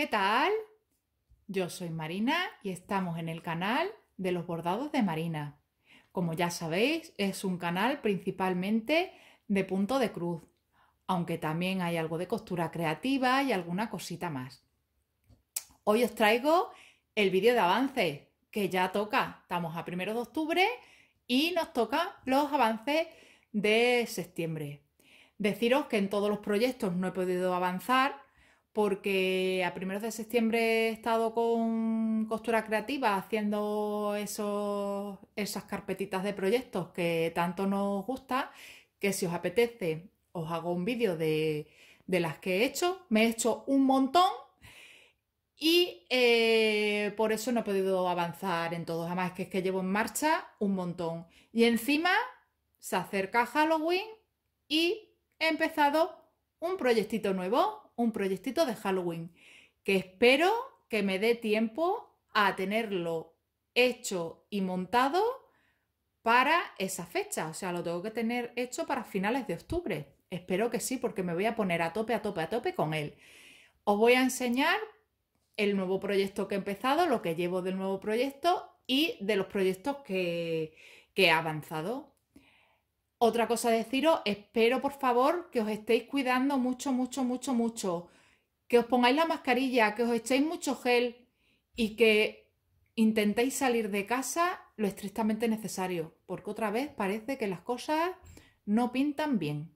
¿Qué tal? Yo soy Marina y estamos en el canal de los bordados de Marina. Como ya sabéis, es un canal principalmente de punto de cruz, aunque también hay algo de costura creativa y alguna cosita más. Hoy os traigo el vídeo de avance, que ya toca. Estamos a primero de octubre y nos toca los avances de septiembre. Deciros que en todos los proyectos no he podido avanzar porque a primeros de septiembre he estado con costura creativa haciendo esos, esas carpetitas de proyectos que tanto nos gusta, que si os apetece os hago un vídeo de, las que he hecho. Me he hecho un montón y eh, por eso no he podido avanzar en todos. Además, que, es que llevo en marcha un montón. Y encima se acerca Halloween y he empezado un proyectito nuevo, un proyectito de Halloween, que espero que me dé tiempo a tenerlo hecho y montado para esa fecha. O sea, lo tengo que tener hecho para finales de octubre. Espero que sí, porque me voy a poner a tope, a tope, a tope con él. Os voy a enseñar el nuevo proyecto que he empezado, lo que llevo del nuevo proyecto y de los proyectos que, que he avanzado. Otra cosa deciros, espero por favor que os estéis cuidando mucho, mucho, mucho, mucho. Que os pongáis la mascarilla, que os echéis mucho gel y que intentéis salir de casa lo estrictamente necesario, porque otra vez parece que las cosas no pintan bien.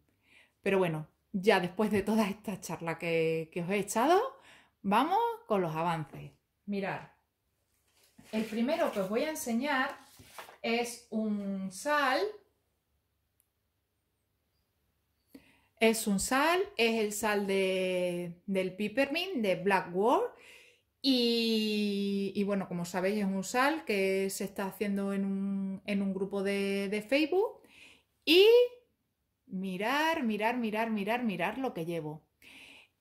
Pero bueno, ya después de toda esta charla que, que os he echado, vamos con los avances. Mirad, el primero que os voy a enseñar es un sal Es un sal, es el sal de, del peppermint de Blackwood. Y, y, bueno, como sabéis, es un sal que se está haciendo en un, grupo de, de, Facebook. Y mirar, mirar, mirar, mirar, mirar lo que llevo.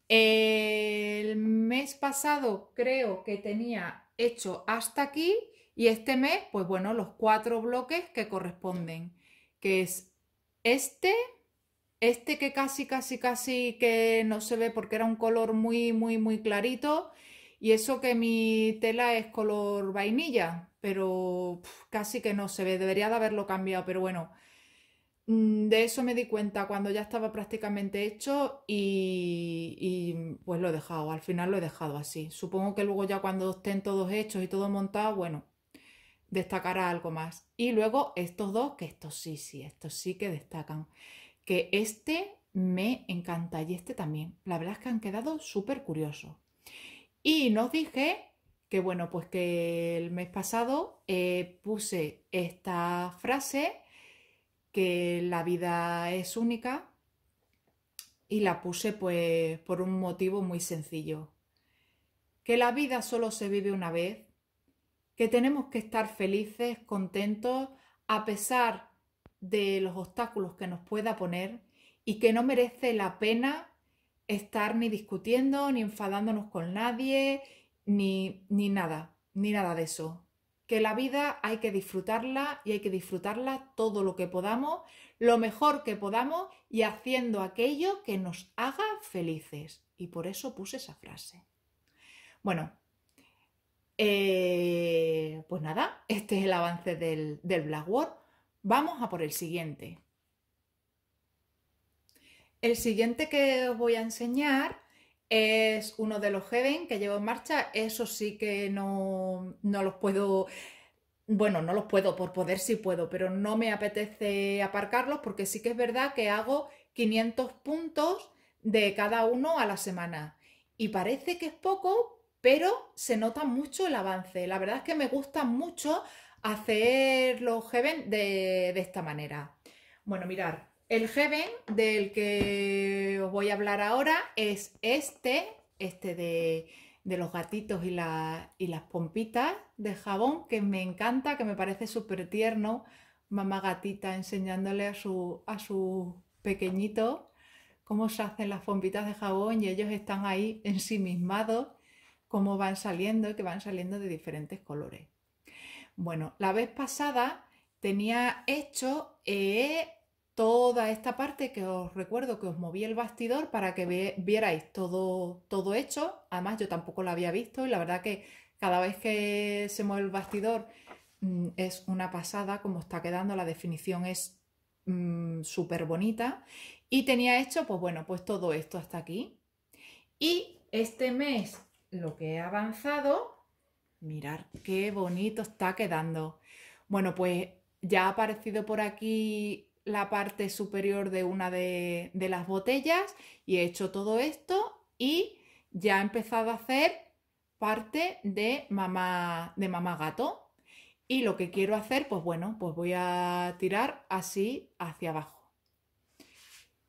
El mes pasado creo que tenía hecho hasta aquí. Y este mes, pues bueno, los cuatro bloques que corresponden. Que es este, este que casi, casi, casi que no se ve porque era un color muy, muy, muy clarito. Y eso que mi tela es color vainilla, pero casi que no se ve. Debería de haberlo cambiado, pero bueno. Mm, de eso me di cuenta cuando ya estaba prácticamente hecho y, y, pues lo he dejado, al final lo he dejado así. Supongo que luego ya cuando estén todos hechos y todo montado, bueno, destacará algo más. Y luego estos dos, que estos sí, sí, estos sí que destacan que este me encanta y este también. La verdad es que han quedado súper curiosos. Y nos dije que, bueno, pues que el mes pasado eh, puse esta frase, que la vida es única, y la puse pues por un motivo muy sencillo. Que la vida solo se vive una vez, que tenemos que estar felices, contentos, a pesar de los obstáculos que nos pueda poner y que no merece la pena estar ni discutiendo, ni enfadándonos con nadie, ni, ni nada, ni nada de eso. Que la vida hay que disfrutarla y hay que disfrutarla todo lo que podamos, lo mejor que podamos y haciendo aquello que nos haga felices. Y por eso puse esa frase. Bueno, eh, pues nada, este es el avance del, del Blackboard. Vamos a por el siguiente. El siguiente que os voy a enseñar es uno de los Heaven que llevo en marcha. Eso sí que no, no los puedo... Bueno, no los puedo, por poder sí puedo, pero no me apetece aparcarlos porque sí que es verdad que hago 500 puntos de cada uno a la semana. Y parece que es poco, pero se nota mucho el avance. La verdad es que me gusta mucho hacer los Heaven de, esta manera. Bueno, mirar, el Heaven del que os voy a hablar ahora es este, este de, los gatitos y, y, las pompitas de jabón, que me encanta, que me parece súper tierno. Mamá gatita enseñándole a su, a su pequeñito cómo se hacen las pompitas de jabón y ellos están ahí ensimismados, cómo van saliendo y que van saliendo de diferentes colores. Bueno, la vez pasada tenía hecho eh, toda esta parte que os recuerdo que os moví el bastidor para que vierais todo, todo hecho. Además, yo tampoco lo había visto y la verdad que cada vez que se mueve el bastidor mm, es una pasada como está quedando, la definición es mm, súper bonita. Y tenía hecho, pues bueno, pues todo esto hasta aquí. Y este mes lo que he avanzado, mirar qué bonito está quedando. Bueno, pues ya ha aparecido por aquí la parte superior de una de, las botellas y he hecho todo esto y ya he empezado a hacer parte de mamá, de mamá gato. Y lo que quiero hacer, pues bueno, pues voy a tirar así hacia abajo.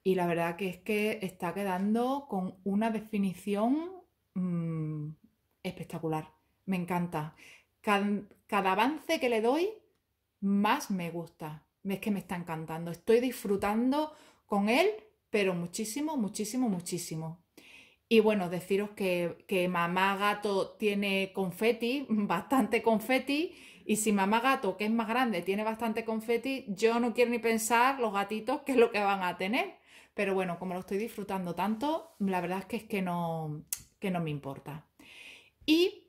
Y la verdad que es que está quedando con una definición mm, espectacular. Me encanta. cada avance que le doy, más me gusta es que me está encantando. Estoy disfrutando con él, pero muchísimo, muchísimo, muchísimo. Y bueno, deciros que, que mamá gato tiene confeti, bastante confeti, y si mamá gato, que es más grande, tiene bastante confeti, yo no quiero ni pensar los gatitos qué es lo que van a tener. Pero bueno, como lo estoy disfrutando tanto, la verdad es que es que no, que no me importa. Y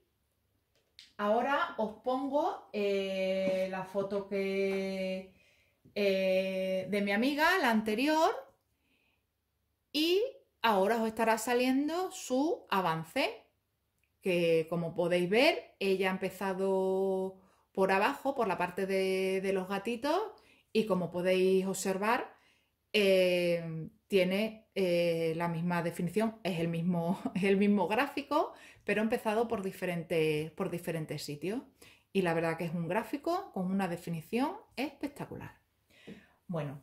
ahora os pongo eh, la foto eh, de mi amiga, la anterior, y ahora os estará saliendo su avance, que como podéis ver, ella ha empezado por abajo, por la parte de, los gatitos, y como podéis observar, eh, tiene eh, la misma definición, es el mismo, el mismo gráfico, pero empezado por diferentes, por diferentes sitios. Y la verdad que es un gráfico con una definición espectacular. Bueno.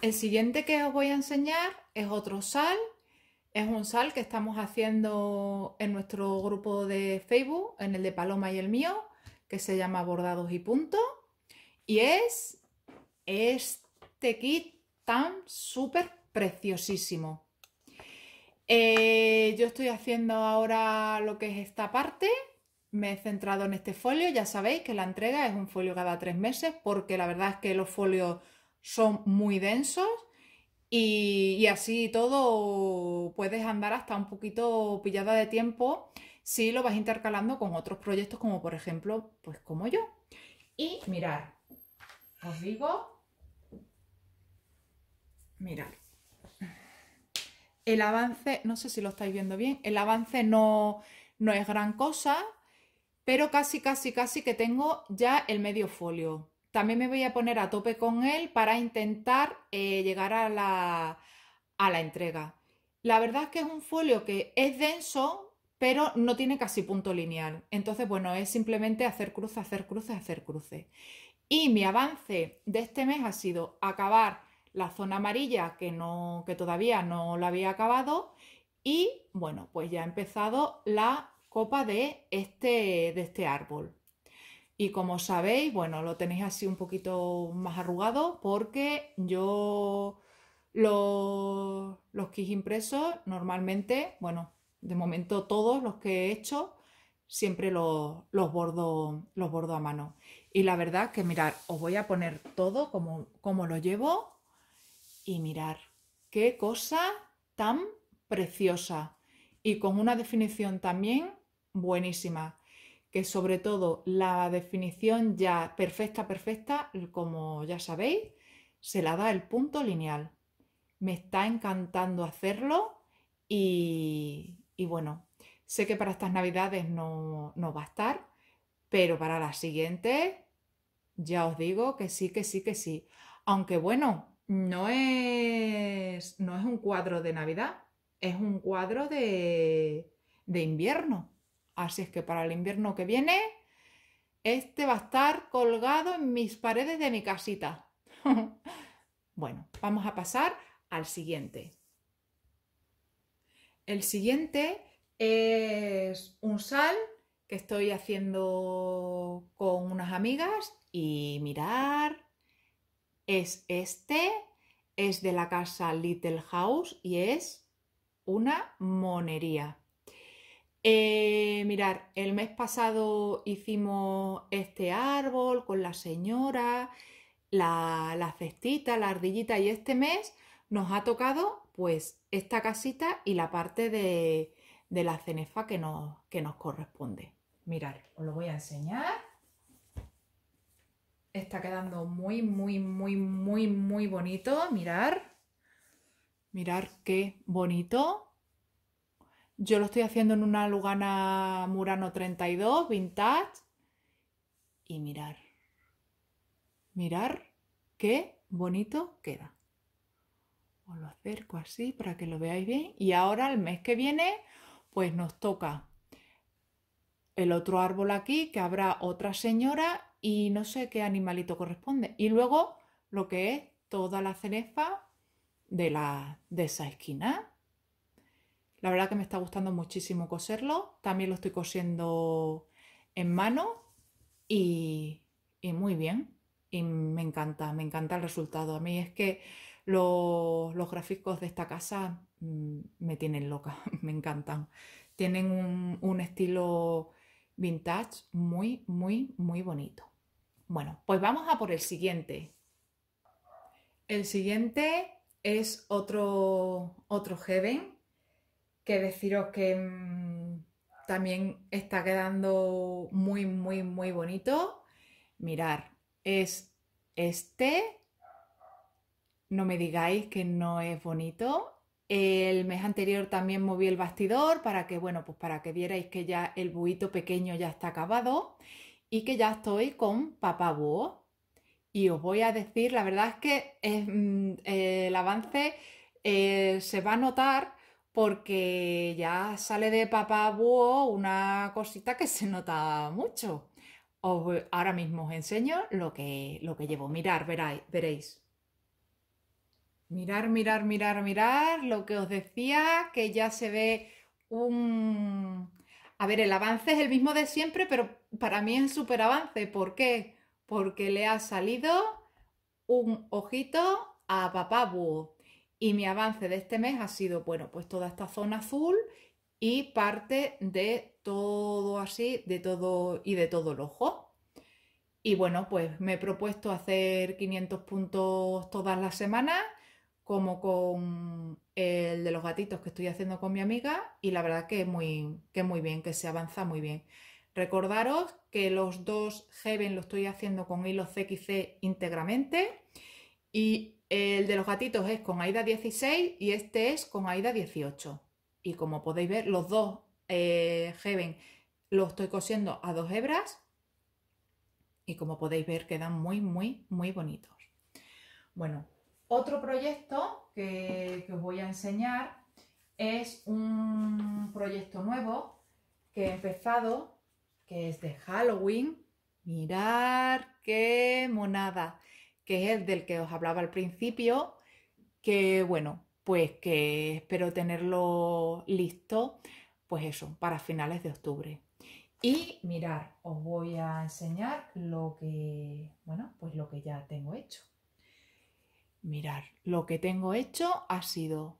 El siguiente que os voy a enseñar es otro sal. Es un sal que estamos haciendo en nuestro grupo de Facebook, en el de Paloma y el mío, que se llama Bordados y Punto. Y es este kit tan súper preciosísimo. Eh, yo estoy haciendo ahora lo que es esta parte, me he centrado en este folio. Ya sabéis que la entrega es un folio cada tres meses porque la verdad es que los folios son muy densos y, así todo puedes andar hasta un poquito pillada de tiempo si lo vas intercalando con otros proyectos como por ejemplo, pues como yo. Y mirar, os digo, mirar, el avance, no sé si lo estáis viendo bien, el avance no, no es gran cosa, pero casi, casi, casi que tengo ya el medio folio. También me voy a poner a tope con él para intentar eh, llegar a la, a la entrega. La verdad es que es un folio que es denso, pero no tiene casi punto lineal. Entonces, bueno, es simplemente hacer cruce, hacer cruce, hacer cruce. Y mi avance de este mes ha sido acabar la zona amarilla que, no, que todavía no la había acabado y bueno, pues ya he empezado la copa de este, de este árbol. Y como sabéis, bueno, lo tenéis así un poquito más arrugado porque yo los, los kits impresos normalmente, bueno, de momento todos los que he hecho, siempre los, los, bordo, los bordo a mano. Y la verdad que mirar, os voy a poner todo como, como lo llevo y mirar qué cosa tan preciosa y con una definición también buenísima. Que sobre todo la definición ya perfecta, perfecta, como ya sabéis, se la da el punto lineal. Me está encantando hacerlo y, bueno, sé que para estas navidades no, no va a estar, pero para las siguientes ya os digo que sí, que sí, que sí. Aunque bueno, no es, no es un cuadro de Navidad, es un cuadro de, de invierno. Así es que para el invierno que viene, este va a estar colgado en mis paredes de mi casita. bueno, vamos a pasar al siguiente. El siguiente es un sal que estoy haciendo con unas amigas y mirar, es este, es de la casa Little House y es una monería. Eh, mirar, el mes pasado hicimos este árbol con la señora, la, la cestita, la ardillita y este mes nos ha tocado pues esta casita y la parte de, de la cenefa que nos, que nos corresponde. Mirad, os lo voy a enseñar. Está quedando muy, muy, muy, muy, muy bonito. Mirar. Mirar qué bonito. Yo lo estoy haciendo en una Lugana Murano 32, vintage. Y mirar. Mirar qué bonito queda. Os lo acerco así para que lo veáis bien. Y ahora el mes que viene pues nos toca el otro árbol aquí, que habrá otra señora y no sé qué animalito corresponde. Y luego lo que es toda la cenefa de, la, de esa esquina. La verdad que me está gustando muchísimo coserlo. También lo estoy cosiendo en mano y, y muy bien. Y me encanta, me encanta el resultado. A mí es que los, gráficos de esta casa mm, me tienen loca, me encantan. Tienen un, un estilo vintage muy, muy, muy bonito. Bueno, pues vamos a por el siguiente. El siguiente es otro, otro Heaven, que deciros que mm, también está quedando muy, muy, muy bonito. Mirar, es este no me digáis que no es bonito. El mes anterior también moví el bastidor para que, bueno, pues para que vierais que ya el buito pequeño ya está acabado y que ya estoy con papá búho. Y os voy a decir, la verdad es que mm, el avance eh, se va a notar porque ya sale de papá búho una cosita que se nota mucho. ahora mismo os enseño lo que, lo que llevo. Mirar, veréis. Mirar, mirar, mirar, mirar, lo que os decía, que ya se ve un... A ver, el avance es el mismo de siempre, pero para mí es súper avance. ¿Por qué? Porque le ha salido un ojito a papá búho. Y mi avance de este mes ha sido, bueno, pues toda esta zona azul y parte de todo así, de todo y de todo el ojo. Y bueno, pues me he propuesto hacer 500 puntos todas las semanas como con el de los gatitos que estoy haciendo con mi amiga y la verdad que muy, que muy bien, que se avanza muy bien. Recordaros que los dos Heaven lo estoy haciendo con hilo CXC íntegramente y el de los gatitos es con AIDA 16 y este es con AIDA 18. Y como podéis ver, los dos eh, Heaven los estoy cosiendo a dos hebras y como podéis ver quedan muy, muy, muy bonitos. Bueno, otro proyecto que, os voy a enseñar es un proyecto nuevo que he empezado, que es de Halloween. Mirar qué monada, que es el del que os hablaba al principio, que bueno, pues que espero tenerlo listo, pues eso, para finales de octubre. Y mirar, os voy a enseñar lo que, bueno, pues lo que ya tengo hecho. Mirar, lo que tengo hecho ha sido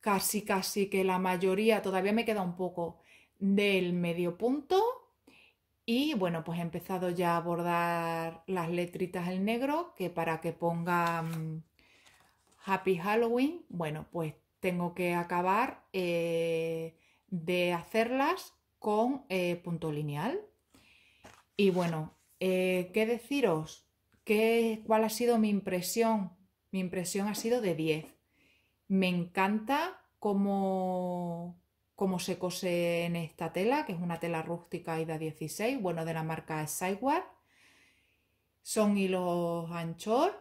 casi casi que la mayoría, todavía me queda un poco del medio punto y bueno, pues he empezado ya a bordar las letritas en negro que para que ponga mm, Happy Halloween, bueno, pues tengo que acabar eh, de hacerlas con eh, punto lineal. Y bueno, eh, ¿qué deciros? ¿Qué, ¿Cuál ha sido mi impresión? Mi impresión ha sido de 10. Me encanta cómo, cómo se cose en esta tela, que es una tela rústica IDA 16, bueno, de la marca Sideward. Son hilos anchor,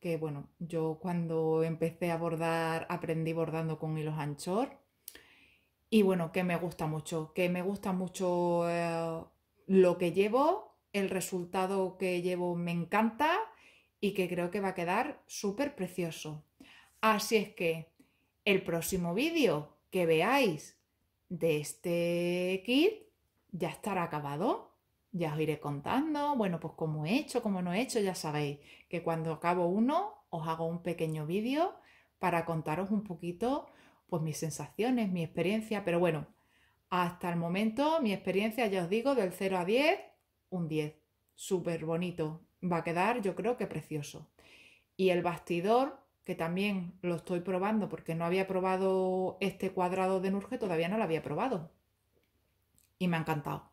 que bueno, yo cuando empecé a bordar aprendí bordando con hilos anchor. Y bueno, que me gusta mucho, que me gusta mucho eh, lo que llevo el resultado que llevo me encanta y que creo que va a quedar súper precioso. Así es que el próximo vídeo que veáis de este kit ya estará acabado. Ya os iré contando, bueno, pues cómo he hecho, cómo no he hecho, ya sabéis que cuando acabo uno os hago un pequeño vídeo para contaros un poquito pues mis sensaciones, mi experiencia, pero bueno, Hasta el momento, mi experiencia, ya os digo, del 0 a 10, un 10. Súper bonito. Va a quedar, yo creo que precioso. Y el bastidor, que también lo estoy probando porque no había probado este cuadrado de Nurge, todavía no lo había probado. Y me ha encantado.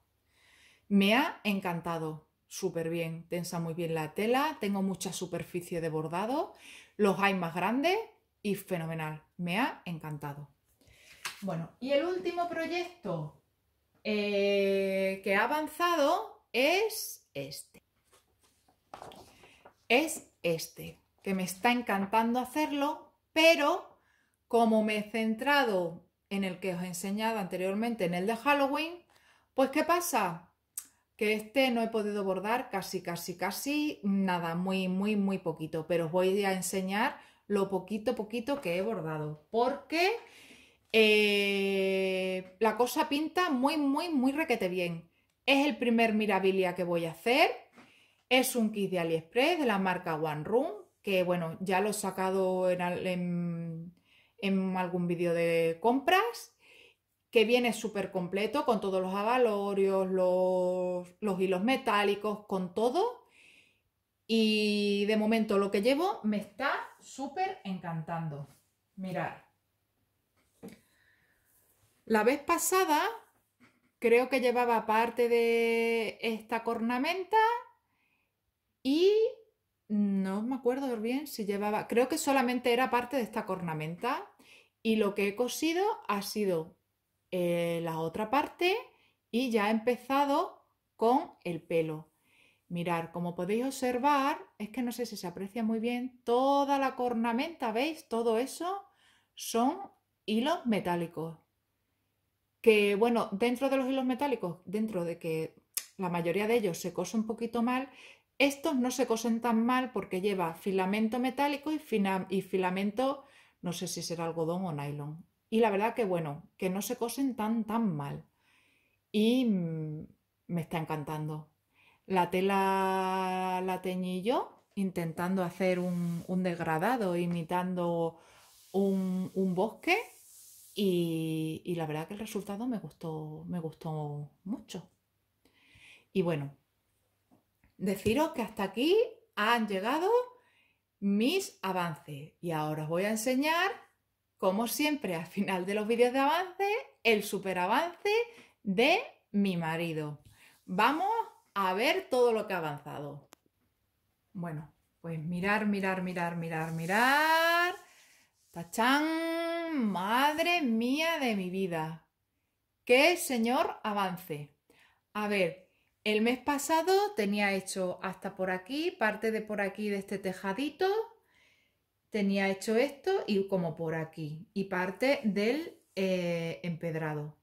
Me ha encantado. Súper bien. Tensa muy bien la tela. Tengo mucha superficie de bordado. Los hay más grandes y fenomenal. Me ha encantado. Bueno, y el último proyecto eh, que ha avanzado es este. Es este, que me está encantando hacerlo, pero como me he centrado en el que os he enseñado anteriormente, en el de Halloween, pues ¿qué pasa? Que este no he podido bordar casi, casi, casi nada, muy, muy, muy poquito, pero os voy a enseñar lo poquito, poquito que he bordado, porque eh, la cosa pinta muy, muy, muy requete bien. Es el primer Mirabilia que voy a hacer. Es un kit de AliExpress de la marca One Room, que bueno, ya lo he sacado en, algún vídeo de compras, que viene súper completo con todos los avalorios, los, los hilos metálicos, con todo. Y de momento lo que llevo me está súper encantando. Mirad. La vez pasada creo que llevaba parte de esta cornamenta y no me acuerdo bien si llevaba, creo que solamente era parte de esta cornamenta y lo que he cosido ha sido eh, la otra parte y ya he empezado con el pelo. Mirar, como podéis observar, es que no sé si se aprecia muy bien, toda la cornamenta, ¿veis? Todo eso son hilos metálicos que bueno, dentro de los hilos metálicos, dentro de que la mayoría de ellos se cosen un poquito mal, estos no se cosen tan mal porque lleva filamento metálico y, filamento, no sé si será algodón o nylon. Y la verdad que bueno, que no se cosen tan tan mal. Y mm, me está encantando. La tela la teñí yo, intentando hacer un, degradado, imitando un, un bosque y, la verdad que el resultado me gustó, me gustó mucho. Y bueno, deciros que hasta aquí han llegado mis avances. Y ahora os voy a enseñar, como siempre, al final de los vídeos de avance, el super avance de mi marido. Vamos a ver todo lo que ha avanzado. Bueno, pues mirar, mirar, mirar, mirar, mirar. ¡Tachán! Madre mía de mi vida. ¡Qué señor avance! A ver, el mes pasado tenía hecho hasta por aquí, parte de por aquí de este tejadito, tenía hecho esto y como por aquí, y parte del eh, empedrado.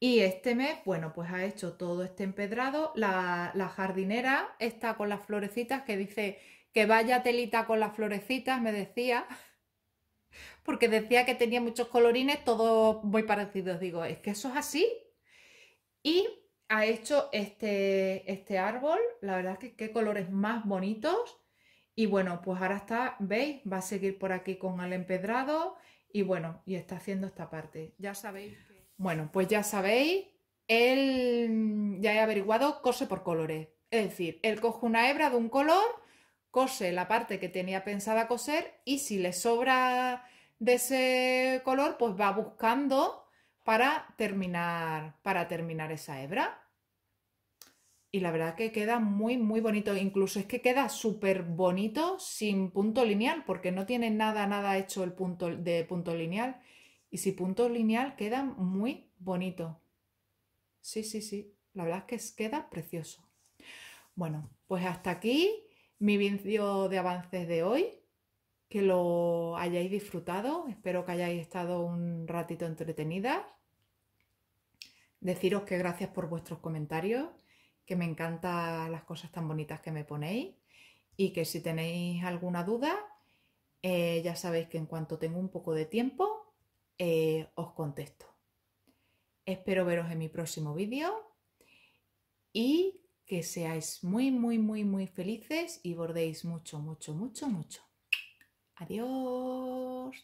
Y este mes, bueno, pues ha hecho todo este empedrado. La, la, jardinera está con las florecitas que dice que vaya telita con las florecitas, me decía porque decía que tenía muchos colorines, todos muy parecidos. Digo, es que eso es así. Y ha hecho este, este árbol, la verdad es que qué colores más bonitos. Y bueno, pues ahora está, ¿veis? Va a seguir por aquí con el empedrado y bueno, y está haciendo esta parte. Ya sabéis Bueno, pues ya sabéis, él ya he averiguado, cose por colores. Es decir, él coge una hebra de un color, cose la parte que tenía pensada coser y si le sobra de ese color, pues va buscando para terminar, para terminar esa hebra. Y la verdad que queda muy, muy bonito. Incluso es que queda súper bonito sin punto lineal, porque no tiene nada, nada hecho el punto de punto lineal. Y si punto lineal queda muy bonito. Sí, sí, sí. La verdad es que queda precioso. Bueno, pues hasta aquí mi vídeo de avances de hoy que lo hayáis disfrutado, espero que hayáis estado un ratito entretenidas. Deciros que gracias por vuestros comentarios, que me encantan las cosas tan bonitas que me ponéis y que si tenéis alguna duda, eh, ya sabéis que en cuanto tengo un poco de tiempo, eh, os contesto. Espero veros en mi próximo vídeo y que seáis muy, muy, muy, muy felices y bordéis mucho, mucho, mucho, mucho. Adiós.